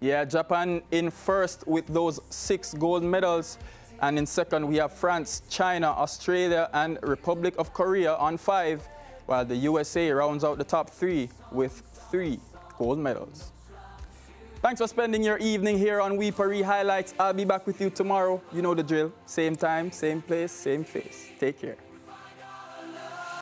Yeah, Japan in first with those six gold medals. And in second, we have France, China, Australia, and Republic of Korea on five, while the USA rounds out the top three with three gold medals. Thanks for spending your evening here on We Paris Highlights. I'll be back with you tomorrow. You know the drill. Same time, same place, same face. Take care.